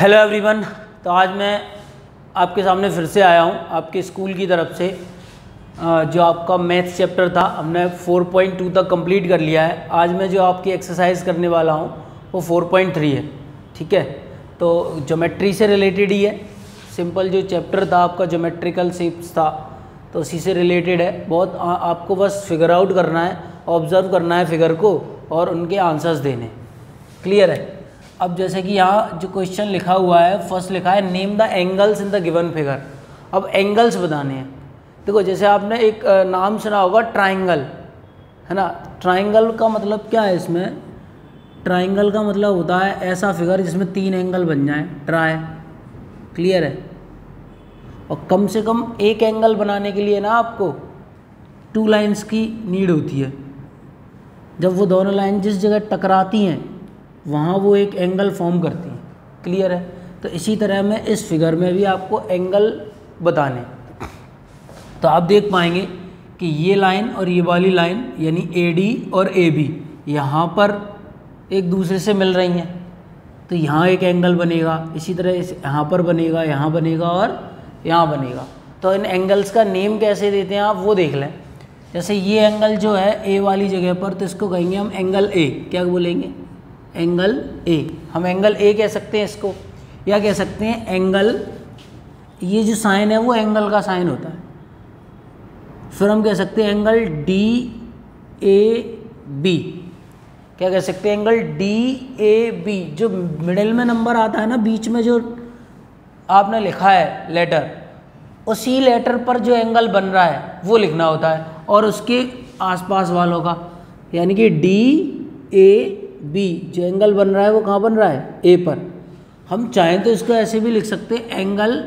Hello everyone तो आज मैं आपके सामने फिर से आया हूँ आपके स्कूल की तरफ़ से। जो आपका मैथ्स चैप्टर था हमने 4.2 तक कंप्लीट कर लिया है। आज मैं जो आपकी एक्सरसाइज करने वाला हूँ वो 4.3 है ठीक है? तो ज्योमेट्री से रिलेटेड ही है। सिंपल जो चैप्टर था आपका ज्योमेट्रिकल शेप्स था तो उसी से रिलेटेड है। बहुत आ, आपको बस फिगर आउट करना है ऑब्ज़र्व करना है फिगर को और उनके आंसर्स देने। क्लियर है? अब जैसे कि यहाँ जो क्वेश्चन लिखा हुआ है फ़र्स्ट लिखा है name the angles in the given figure अब एंगल्स बताने हैं। देखो, जैसे आपने एक नाम सुना होगा ट्राइंगल है ना? ट्राइंगल का मतलब क्या है इसमें? ट्राइंगल का मतलब होता है ऐसा फिगर जिसमें तीन एंगल बन जाए। ट्राई क्लियर है? और कम से कम एक एंगल बनाने के लिए ना आपको टू लाइंस की नीड होती है। जब वो दोनों लाइन जिस जगह टकराती हैं वहाँ वो एक एंगल फॉर्म करती हैं। क्लियर है? तो इसी तरह में इस फिगर में भी आपको एंगल बताने। तो आप देख पाएँगे कि ये लाइन और ये वाली लाइन यानी ए डी और ए बी यहाँ पर एक दूसरे से मिल रही हैं। तो यहाँ एक एंगल बनेगा, इसी तरह इस यहाँ पर बनेगा, यहाँ बनेगा और यहाँ बनेगा। तो इन एंगल्स का नेम कैसे देते हैं आप, वो देख लें। जैसे ये एंगल जो है ए वाली जगह पर तो इसको कहेंगे हम एंगल ए क्या बोलेंगे? एंगल ए हम एंगल ए कह सकते हैं इसको। या कह सकते हैं एंगल, ये जो साइन है वो एंगल का साइन होता है। फिर हम कह सकते हैं एंगल डी ए बी क्या कह सकते हैं? एंगल डी ए बी जो मिडिल में नंबर आता है ना, बीच में जो आपने लिखा है लेटर, उसी लेटर पर जो एंगल बन रहा है, वो लिखना होता है। और उसके आसपास वालों का, यानी कि डी ए बी जो एंगल बन रहा है, वो कहाँ बन रहा है? ए पर। हम चाहें तो इसको ऐसे भी लिख सकते हैं एंगल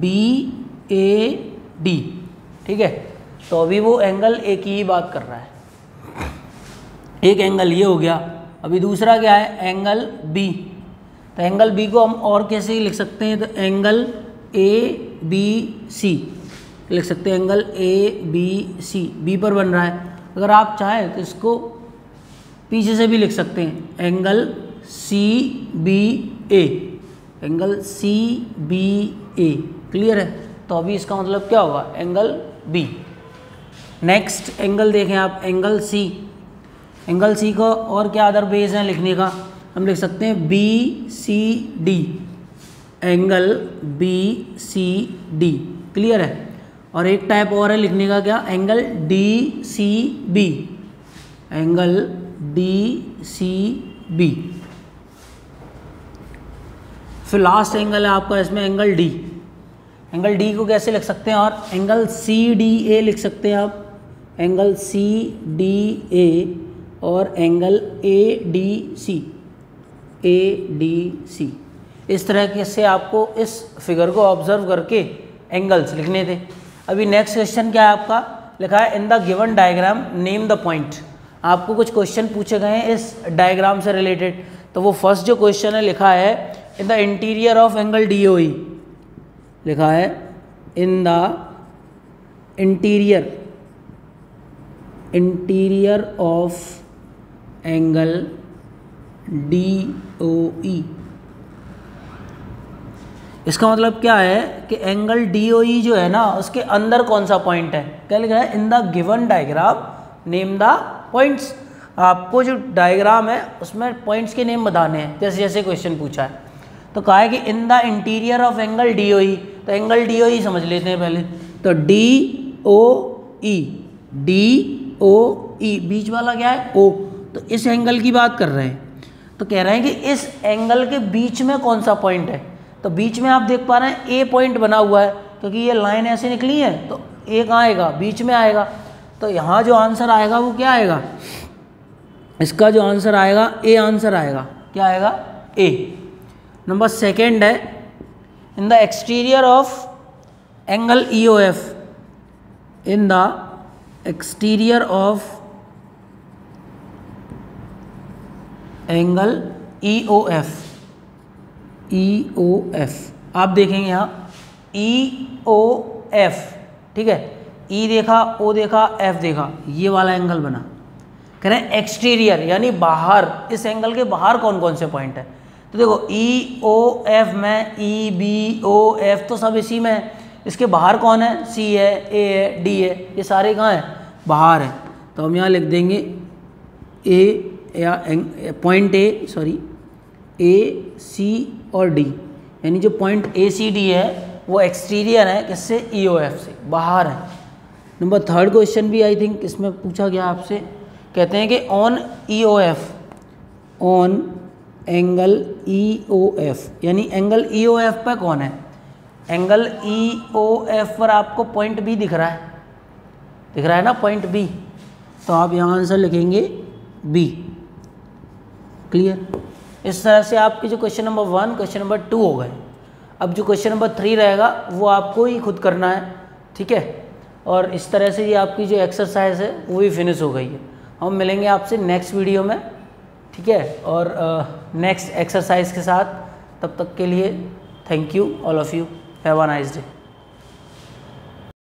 बी ए डी ठीक है? तो अभी वो एंगल ए की ही बात कर रहा है। एक एंगल ये हो गया। अभी दूसरा क्या है? एंगल बी तो एंगल बी को हम और कैसे ही लिख सकते हैं? तो एंगल ए बी सी लिख सकते हैं angle A B C B पर बन रहा है। अगर आप चाहें तो इसको पीछे से भी लिख सकते हैं। Angle C B A. Angle C B A. Clear है? तो अभी इसका मतलब क्या होगा? Angle B. नेक्स्ट एंगल देखें आप। Angle C. एंगल सी का और क्या अदर बेस है लिखने का? हम लिख सकते हैं B C D. Angle B C D. Clear है? और एक टाइप और है लिखने का क्या? Angle D C B. Angle D C B फिर लास्ट एंगल है आपका, इसमें एंगल डी एंगल डी को कैसे लिख सकते हैं और एंगल सी डी ए लिख सकते हैं आप? एंगल सी डी ए और angle A D C A D C इस तरह से आपको इस फिगर को ऑब्ज़र्व करके एंगल्स लिखने थे अभी नेक्स्ट क्वेश्चन क्या है आपका? लिखा है in the given diagram name the point आपको कुछ क्वेश्चन पूछे गए हैं इस डायग्राम से रिलेटेड तो वो फ़र्स्ट जो क्वेश्चन है, लिखा है in the interior of angle D O लिखा है in the interior interior of angle D O E इसका मतलब क्या है कि एंगल डी ओ जो है ना, उसके अंदर कौन सा पॉइंट है? क्या लिखा है? In the given diagram name the points आपको जो डायग्राम है, उसमें पॉइंट्स के नेम बताने हैं। जैसे जैसे क्वेश्चन पूछा है। तो कहा है कि in the interior of angle D O E तो एंगल डी ओ ई समझ लेते हैं पहले। तो D O E D O ई बीच वाला क्या है? ओ तो इस एंगल की बात कर रहे हैं। तो कह रहे हैं कि इस एंगल के बीच में कौन सा पॉइंट है? तो बीच में आप देख पा रहे हैं ए पॉइंट बना हुआ है, क्योंकि ये लाइन ऐसे निकली है तो ए कहाँ आएगा? बीच में आएगा। तो यहाँ जो आंसर आएगा वो क्या आएगा? इसका जो आंसर आएगा ए आंसर आएगा। क्या आएगा? ए नंबर सेकेंड है। In the exterior of angle E O F in the exterior of angle E O F E O F आप देखेंगे यहाँ ई ओ एफ़ ठीक है? ई e देखा ओ देखा एफ़ देखा, ये वाला एंगल बना। कह रहे हैं एक्सटीरियर यानी बाहर, इस एंगल के बाहर कौन कौन से पॉइंट है? तो देखो ई ओ एफ़ में ई बी ओ एफ़ तो सब इसी में है। इसके बाहर कौन है? सी है ए है डी है, ये सारे कहाँ हैं? बाहर हैं। तो हम यहाँ लिख देंगे ए या पॉइंट ए सॉरी ए सी और डी यानी जो पॉइंट ए सी डी है, वो एक्सटीरियर है, किससे? ई ओ एफ़ से। बाहर है। नंबर थर्ड क्वेश्चन भी आई थिंक इसमें पूछा गया आपसे। कहते हैं कि on E O F on angle E O F यानी एंगल ई ओ एफ़ पर कौन है? एंगल ई ओ एफ़ पर आपको पॉइंट बी दिख रहा है। दिख रहा है ना पॉइंट बी तो आप यहाँ आंसर लिखेंगे बी क्लियर इस तरह से आपके जो question number one question number two हो गए। अब जो क्वेश्चन नंबर थ्री रहेगा, वो आपको ही खुद करना है। ठीक है? और इस तरह से ये आपकी जो एक्सरसाइज है, वो भी फिनिश हो गई है। हम मिलेंगे आपसे नेक्स्ट वीडियो में, ठीक है? और नेक्स्ट एक्सरसाइज के साथ, तब तक के लिए thank you all of you have a nice day